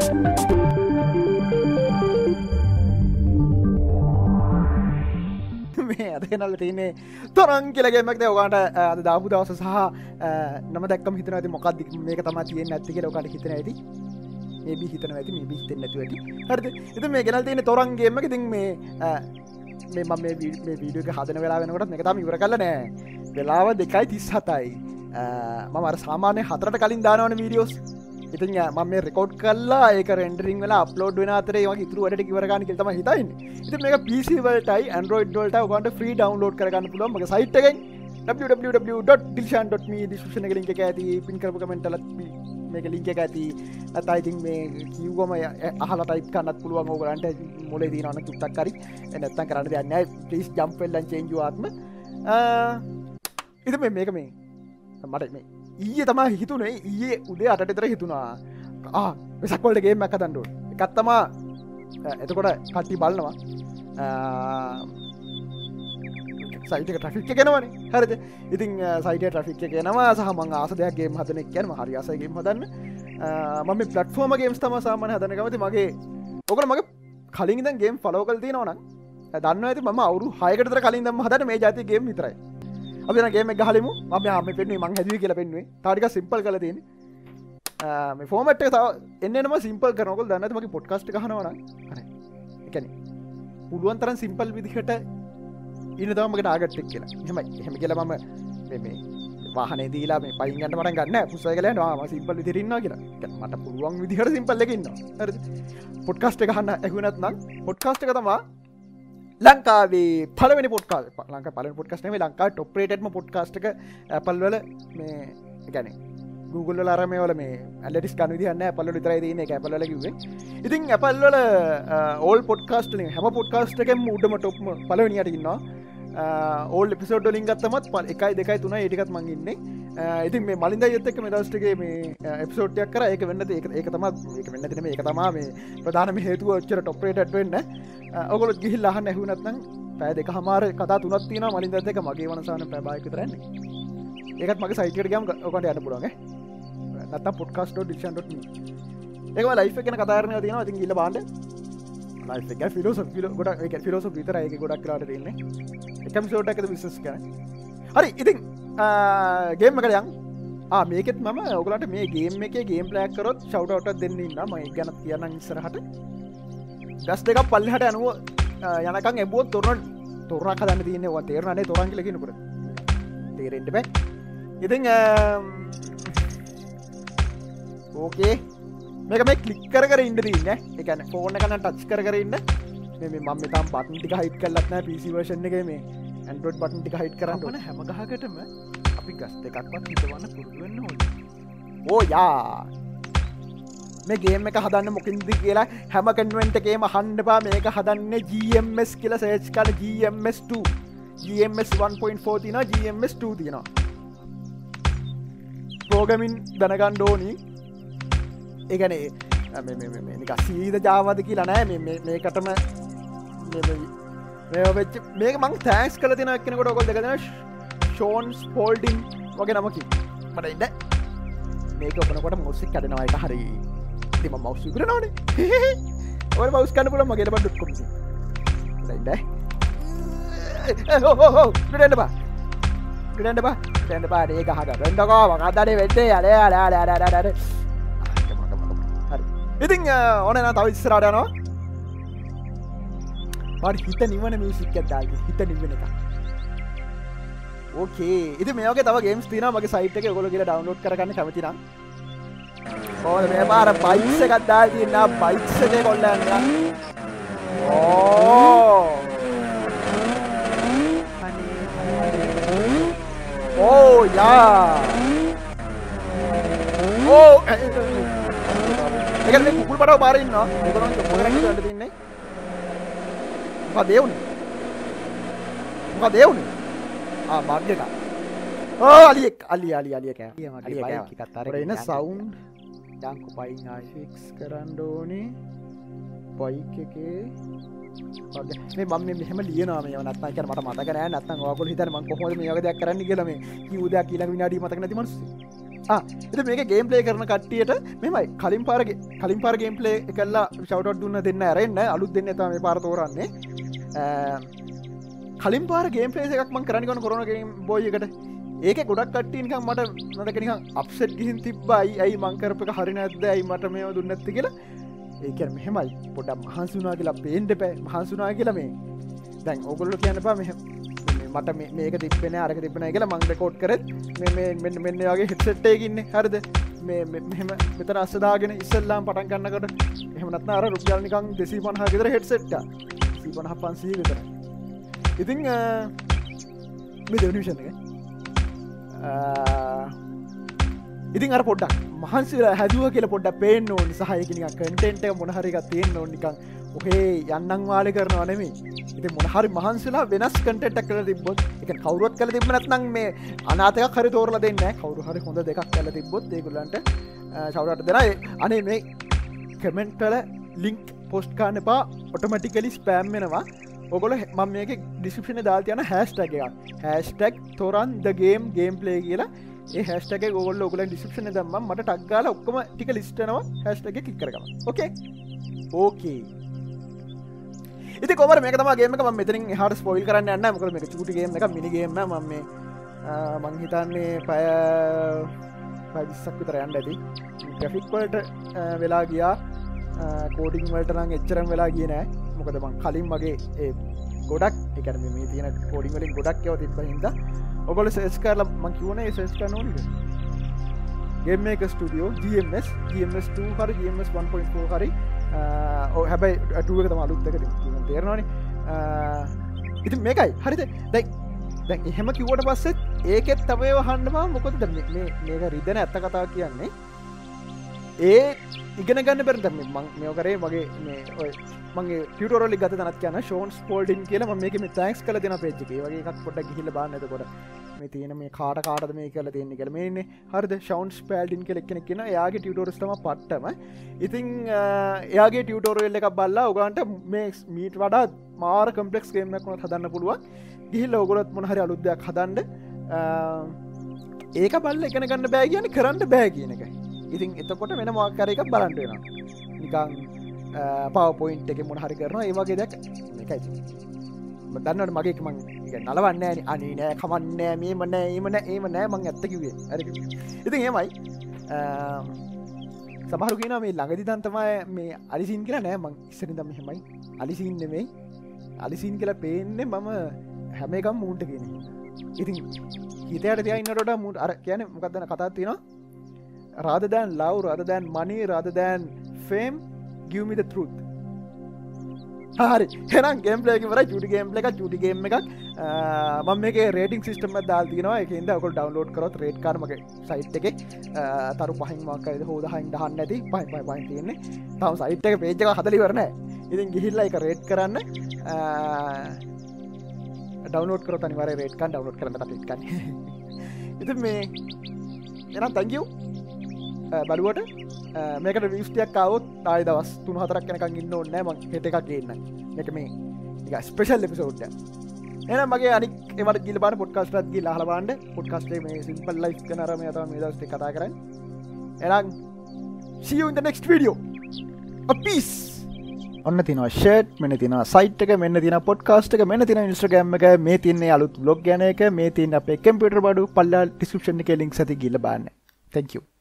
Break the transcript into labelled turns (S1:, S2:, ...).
S1: මේ අදනල තියන්නේ තොරන් කියලගේමක්ද ඔකාට අද දාපු දවස සහ නම දක්කම හිතන ඇති මොකක්ද මේක තම තියෙන් ඇති කියල කට හිතන ඇති. ඒබි හිතන ඇති මේ බිහිතෙන් නැතු ඇති. හරද? එත මේ ගෙනල් තියෙන තොරන්ගේම ඉතින් මේ මේ මම මේ වීඩියක හදන වෙලා වෙනකට එක තම ඉවර කල නෑ. වෙලාව දෙකයි තිස් හතයි. මම සාමානය හතරට කලින් දානවන වීඩියෝස් ඉතින් ම මේ රෙකෝඩ් කල්ලා ඒක රෙන්ඩරින් වෙලා අප්ලෝඩ් වෙන අතරේ වගේ ඉතුරු වැඩ කිවරගන්න කෙතම හිතයින්න ඉති මේ පිසිවලටයි ඇන්ඩරෝයිඩ් ොල්ට ගන්ට ්‍රී ඩවන්ලෝඩ් කරගන්න පුළුවන් මගේ සයිට්ගෙන් www.dilshan.me දිශෂණ ලින්ක ඇති පින් කරපු කමෙන්ටලත් මේක ලින්ක ඇති. ඇතයිතින් මේ කිව්වම අහල ටයිප් කන්නත් පුළුවන් ඕගලන්ට මොල දීනන තුත්තක් කරි නැත්තන් කරන්න දෙන්න පිස් ජම්පෙල්ලන් චේන්ජවාත්ම ඉති මේක මේ. මට මේ ඊය තමා හිතුනේ ඊයේ උදේ අටතර හිතුනා වෙසක්වලටගේ මැක දන්ඩුව එකත්තමා එතකොට කට්ටි බලනවා. සයිට ට්‍රික් කෙනවන හරිද? ඉතින් සයිට ට්‍රික් කෙනවා සහ මං ආසදයක්ගේ හදනෙක් කියනම හරි අසගේ හදන්න. මම පලට්ෆෝර්ම ගේම්ස් තම සාමන හදනකමති මගේ ඔකල මගේ කලින් දන් ගේම් ෆලෝකල් තිනවන දන්න ඇති ම අවරු හයකට කලින් දම් හදන මේ ජාතිගේ විතරයි. අපිනගේම ගහලමු. ම හම පෙන්න්නේ මං හැදවි කියල පෙන්වේ තාරික සිම්පල් කල තියෙන මේ ෆෝමට තව එන්නම සිම්පල් කරනකොල් දන්නත් මගේ පොඩ්කස්ට හනවන එකන පුළුවන් තරන් සිම්පල් විදිහට ඉන්න තමකට ආගට්ටෙක් කියලා. හෙම හෙම කියල මම මේ වාහන දීලා මේ පයින්ගට මට ගන්න. පුස කල ම සිම්පල් විතිරන්න කියලා. මට පුළුවන් විදිහට සිම්පල්ලකින්න පොඩ්කස්ට එකහන්න ඇහුනත් නම් පොඩ්කාස්ට එක තමා ලංකාවේ පලවෙනි පොට්කා ලංක පල පොට්කස්නේ ලංකා ටොප්‍රේටම පොඩ්කාස්ටක ඇපල්වල මේ ගැන Google ලරමයවල මේ ඇලටිස් කනු දන්න පල්ල විතරයි දන එක ඇපල්ල කිවේ ඉතින් ඇපල්වල ඕල් පොඩ්කාස්ටලින් හැම පොඩ්කාස්ටකම උඩම ටොප්ම පලවනියට ඉන්නවා. ඕල් පිසෝඩ් ලින් ගත්තමත් පල් එකයි දෙකයි තුන ඒටිකත් මංගන්නේ ඉතින් මේ මලින්ද යත්තක මෙදස්ටගේ මේ එප්සෝට්යක් කර. ඒක වෙන්න ඒක ඒක තමත් ඒක වෙන්න තින එක තමා මේ ප්‍රධානම හේතුව ඔච්චර ටොප්‍රේට් වෙන්න. ඔගොලොත් ගිහිල් අහන්න ඇහුනත්නම් පෑ දෙක හමාර කතා තුනත් තින මලින් දෙක මගේ වනසාන පැබායක තරන්න ඒකත් මගේ සයිට ගම් ඔකට යට පුරුවග නත පොට්කාස්ට ඩික්ෂන් ඒක ලයිෆ එකන කතාරන තින ති ඉල්ල බාන්ඩ ලයික ෆිලෝස ගොඩ එක ෆිලෝස විතර එක ගොඩක් කරට තින්නේ එකම සෝට්ක විශස් කන හරි ඉතින් ගේම කරයන් මේකෙත් මම ඔගලට මේ ගේම් එක ගේම් ප්ලෑක් කරොත් ශව්ටවට දෙන්න ම ගැන කියන්න ඉස්සරහට. ගස් දෙකක් පල්ලිහට යනුව යනකං එබුවත් තොරන තොරණ කදන්න තියන්නේ තේරනේ තොරන් කියලකිනකට තේරෙන්ට බෑ. ඉතින් ඕකේ මේක මේ කලික් කර කර ඉන්න දන්න එකන ෆෝන කන ටච් කර කරන්න මේ මම තම් පටන් ටික හිට කල්ලත්න පිසිවර්ෂන් එක මේ. ඇන්ඩරෝඩ් බටන් ටික හිට කරන්න හැම ගහකටම අපි ගස් දෙකක්වත් හිතවන්න පුරුදුවෙන්න හො ඕ යා. මේ ගේම එක හදන්න මොකින්දි කියලා හැම කන්වෙන්ටගේම හන්ඩපා මේක හදන්න GMS කියල සේච් කල GMS2 GMS 1.4 තින GMS2 තියෙනවා පෝගමින් දැනගණ්ඩෝනී ඒගැනේ නික සීද ජාවද කියලා නෑ. මේකටම වෙච්ච මේක මං තෑස් කල තින එක්කෙනකොට ඔකොල් දෙකන ෂෝන්ස් පෝල්ඩිං වගේ නමකි මට ඉන්න. මේක ඔපනකොට මුස්සික් කඩනවා එක හරි. තිම මවස් කර නොන ඔය මවස් කන්න පුල මගේට බඩුත් කොමසි ඉන්න. ටට බා. ටට බා. ටට පාට ඒ හක රෙන්ඩකෝ මකතනේ වෙච්චේ අඩේ අඩ ඉතින් ඕනන තව ඉස්සරාටනවා මට හිත නිවන මියසික් ඇත්තාගේ හිත නිවෙන එක ඕකේ ඉති මේක තව ගේම්ස් තින මගේ සයිට් එක ගොල කියලා ඩවන්ලෝඩ් කරන්න කැමතිනම් ඕ මේ පාර පයිස්ස එකත්දා තියන්න? පයිස්සක කොල්ලන්න ඕ ඕ යා ඕ එක කුල් පට පාරන්න ට තින්නේ මොකක් දේවුණ මොකක් දේවුණ බග්ග එක අලියෙක් අලි අලි අලිය කෑ. එන්න සවුන්් ජංකු පයින් ආශික්ස් කරන්න ඕනේ. පොයික් එකේ. මම මෙහම ලියනම නත් කර මට මතකන නත් ගොල හිතර ම කොහොම යක දෙයක් කරන්න කියලම කිවදයක් කියලා විනාඩි මතක නැති මස් එ මේක ගේම් පලේ කරන කට්ටියට මෙමයි කලින් පාරගේ කලින් පාර ගේම් පලේ කල්ලා ෂවටත් දුන්න දෙන්න ඇරෙන්න්න අලුත් දෙන්න තම පාරතෝරන්නේ කලින් පාර ගේම් පලේ එකක්ම කරනිකන කොරනගම් බෝයකට ඒක ගොඩක් කට්ටීනික මට නටකනික අප්සෙට් ගිහින් තිබ්බයි ඇයි මංකරපක හරි නැද්ද? ඇයි මට මේ දුන්නත්ති කියලා. ඒක මෙහෙමයි. පොඩක් මහන්සුනා කියලා පේන්ට පැ මහන්සුනා කියලා මේ. දැන් ඔගොල්ල කියන්න පා මෙහ මට මේක තිබෙන අරක තිබෙන කියලා මං රකෝඩ් කරත්. මෙන්න මෙන්න වගේ හෙට්සෙට්ටයකින්න හරිද? මේ මෙහෙම මෙතර අස්සදාගෙන ඉස්සල්ලාම් පටන් ගන්නකට එහමනත් අර රුපියල්නිකං දෙසී පන්හා ගෙදර හෙට්සෙට්ට සීපනහ පන්සී විතර. ඉතිං මේ දෙවනිවිෂණ එක. ඉතින් අර පොඩ්ඩක් මහන්සිලා හැදුව කියල පොඩ්ඩ පේෙන් ඕනි සහයකනික කටෙන්ට මොනහරික තියෙන් ඕනිකං ඔහේ යන්නන් වාල කරනවා නෙමේ ඉති මොනහරි මහන්සලා වෙනස් කටෙටක් කල තිබොත් එක කවරුවත් කල තිබනත්නම් මේ අනාතක හරි තෝරල දෙන්න කවරු හරි හොඳ දෙකක් කල තිබොත් දෙකුලන්ට සවරට දෙනයි අනේ මේ කමෙන්ට් කල ලිංක් පොස්්කාන්න එපා. ඔටමටිකලි ස්පෑම් වෙනවා. ඔගොල මම මේක ඩිස්ක්ෂන දාතියන හැස්ටැගයක් හැස්ටැක් තොරන් දගේම් ගේම් පලේ කියලා. ඒ හැස්ටක ගොල්ල ඔගල ඩිස්ක්ෂන දම්ම මට ටක්ගාල ඔක්කම ටික ලිස්ටනවා හැස්ටක කික් කරගම ඕකේ ඕකේ ඉති කොම මේකතම ගේම මෙතරින් හට ස්පොයිල් කරන්න යන්න මොකර මේ චුටිගේම එක මිනිගේම මම මේ මංහිතන්නේ පය පවිස්සක් විතර යන්න ඇති. ග්‍රෆික්වලට වෙලා ගියා. කෝඩිං වලටනම් එච්චරම් වෙලා කියනෑ මොකද මං කලින් මගේ ඒ ගොඩක් එකට මේ තියෙන කෝඩිං වලින් ගොඩක් යව තිබ හිද ඔගොල සෙස් කරල මං කිවන සෙස් කරනෝනිද ගෙම එක ස්ටඩියෝ GMS GMS2 හරි GMS 1.4 හරි. ඕ හැබැයි අටුවක තම අලුත්තක තේරනවාන. ඉති මේකයි. හරිද දැයි දැ එහෙම කිවට පස්සෙත් ඒකෙත් තවය වහන්නවා මොකොද මේක රිදන ඇත්ත කතා කියන්නේ ඒ ඉගෙන ගන්න පෙරට මං මෙෝකරේ වගේ මගේ ටරෝලි ගත නත් කියන ෂෝන්ස් පෝල්ඩින් කියල මේක තෑක්ස් කල දෙන පේච්චි වගේ එකක් පොට ගිහිල බන්නතකොට මේ තියෙන මේ කාට කාට මේ කල තියන්නේ කළ මේන්නේ හරිද? ෂවන්ස් පෑල්ඩින් කෙනෙක් කෙනෙක් කියෙන යාගේ ටියටෝරස්ටම පට්ටම. ඉතිං එයාගේ ටියටෝරල් එකක් බල්ලා ඔගන්ට මේ මීට වඩා මාර කම්පලෙක්ස් ගේමක් වුණත් හදන්න පුළුවන්. ගිහිල්ල ඔගොලත් මොනහරි අලුද්දයක් හදන්ඩ ඒක බල්ල එකන ගන්න බෑ කියන කරන්න බෑ කියන එකයි ඉතින් එතකොට වෙන මක්කර එකක් බලන්ට වෙන නිකං පව පොයින්් එක මොන හරි කරනවා ඒවගේ දැක් එකයි දන්නට මගේ මං නලවන්න අනි නෑ කමන්නෑ මේ මන ඒමන ඒම නෑ මං ඇත්තකිවේ ඇ ඉතින් ඒමයි සමහරු කියන මේ ළඟදි තන්තමයි මේ අලිසින් කියලා නෑ මං. ඉස්සරි දම හෙමයි අලිසින් නෙමෙයි. අලිසින් කියලා පේන්නේ මම හැමකම් මූන්ට කියෙන ඉතින් හිතයට තියන්නට මුට අර කියන මොකක්දන කතාත් තියෙනවා? Rather than love rather than money rather than fame give me the truth. හරි. හෙනම් ගේම්ලේක වර චුටිගේම් එක චුටිගේම් එකක් මම මේක රේටිං සිිටම දාල්තිනවා එකද ඔක ඩවන්ලෝඩ් කරොත් රේට් කරමක සයිට් එක. තරු පහින්මක්කයිද හෝද හයින් දහන්න ඇති. පයි පයි පයින් තියන්නේ. තම සයිට් එක පේජක හදලි වරන ඉතින් ගිහිල්ල එක රේට් කරන්න. ඩවනෝඩ කර නිවර රේට්කන් ඩවනෝඩ් කරන ටකන් ඉති මේ එනම් තැංගියව් බලුවට මේකට විස්ටයක් කවත් ආය දවස් තුන් හතරක් කනකක් ඉන්න ඕන්නෑ ම හෙට එකක් ගන්න. එක මේ ස්පේෂල් එපිසෝඩ්ඩ එන මගේ අනි එමට ගිල බාන පොඩ්කාස්ටත් ගිල් හලබාන්ඩ පොඩ්කාස්ටේ මේ සිම්පල් ලයි් කනරම ත මේ දස්ට කතා කරන්න. එනම් සියන්ද නෙක්ට වීඩියෝ අපිස් ඔන්න තින ෂේට් මෙන තින සයිට් එක මෙන්න තින පොඩ්කාස්ට එක මෙන්න තින ඉස්ට්‍රගම් එක. මේ තින්නේ අලුත් බ්ලොග් ගැන එක. මේ තින් අප කම්පිට බඩු පල්ලා ටිස්ක්‍රපෂන් එක ලික් සති ගිල බාන්න තැකූ